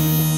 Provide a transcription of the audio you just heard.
you.